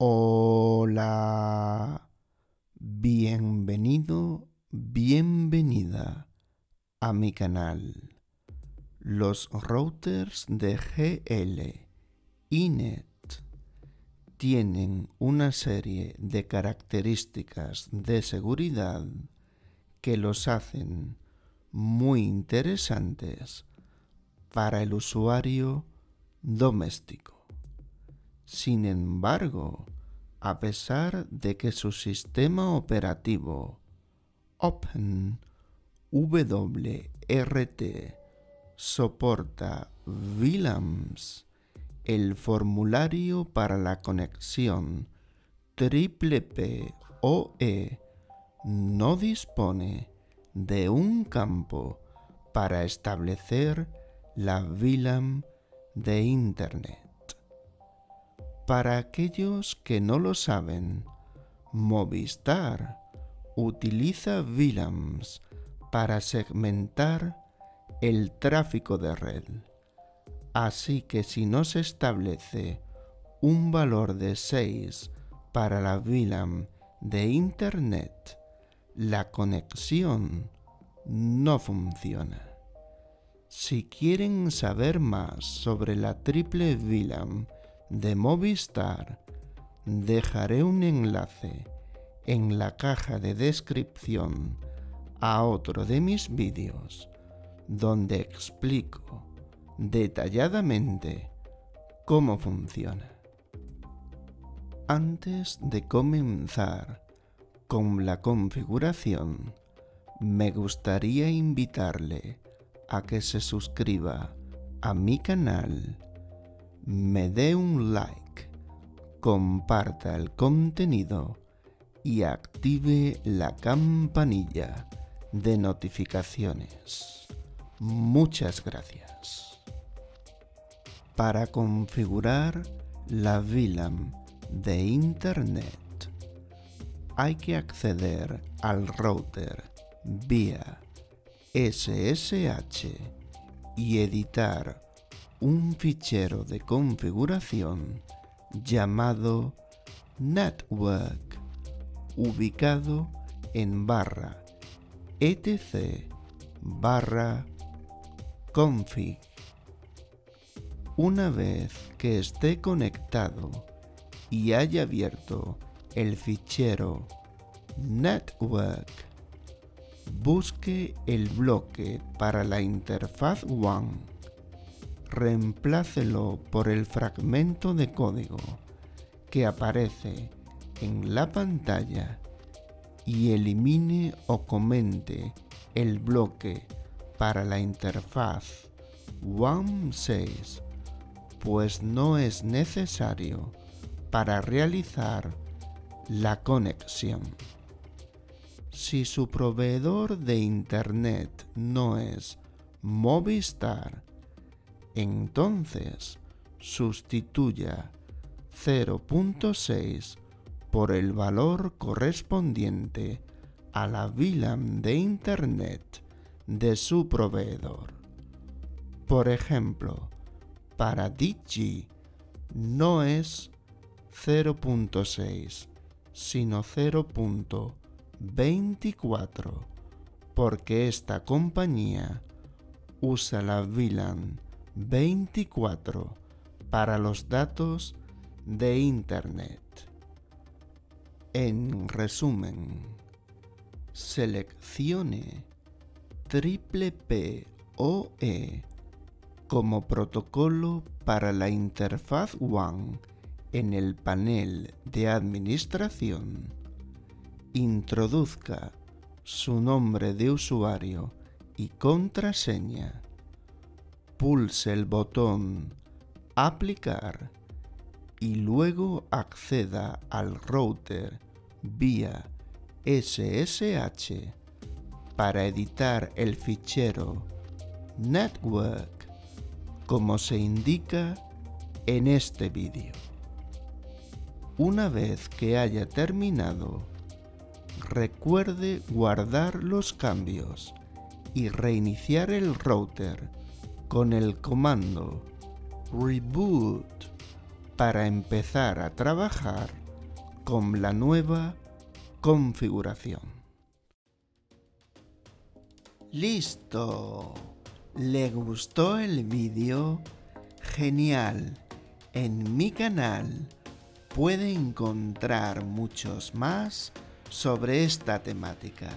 Hola, bienvenido, bienvenida a mi canal. Los routers de GL INET tienen una serie de características de seguridad que los hacen muy interesantes para el usuario doméstico. Sin embargo, a pesar de que su sistema operativo Open WRT soporta VLANs, el formulario para la conexión triple PoE no dispone de un campo para establecer la VLAN de Internet. Para aquellos que no lo saben, Movistar utiliza VLANs para segmentar el tráfico de red. Así que si no se establece un valor de 6 para la VLAN de Internet, la conexión no funciona. Si quieren saber más sobre la triple VLAN de Movistar, dejaré un enlace en la caja de descripción a otro de mis vídeos donde explico detalladamente cómo funciona. Antes de comenzar con la configuración, me gustaría invitarle a que se suscriba a mi canal me dé un like, comparta el contenido y active la campanilla de notificaciones. Muchas gracias. Para configurar la VLAN de Internet hay que acceder al router vía SSH y editar un fichero de configuración llamado network ubicado en barra etc barra config. Una vez que esté conectado y haya abierto el fichero network, busque el bloque para la interfaz WAN reemplácelo por el fragmento de código que aparece en la pantalla y elimine o comente el bloque para la interfaz WAM6, pues no es necesario para realizar la conexión. Si su proveedor de Internet no es Movistar, entonces sustituya 0.6 por el valor correspondiente a la VLAN de Internet de su proveedor. Por ejemplo, para Digi no es 0.6, sino 0.24, porque esta compañía usa la VLAN 24 para los datos de Internet. En resumen, seleccione triple PoE como protocolo para la interfaz WAN en el panel de administración. Introduzca su nombre de usuario y contraseña pulse el botón Aplicar y luego acceda al router vía SSH para editar el fichero Network como se indica en este vídeo. Una vez que haya terminado, recuerde guardar los cambios y reiniciar el router con el comando reboot para empezar a trabajar con la nueva configuración. Listo. ¿Le gustó el vídeo? Genial. En mi canal puede encontrar muchos más sobre esta temática.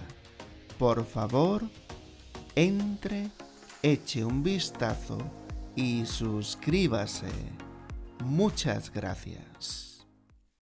Por favor, entre, eche un vistazo y suscríbase. Muchas gracias.